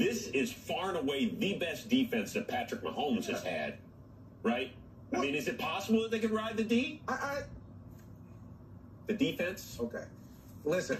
This is far and away the best defense that Patrick Mahomes has had, right? I mean, is it possible that they could ride the D? I, I The defense? okay. Listen,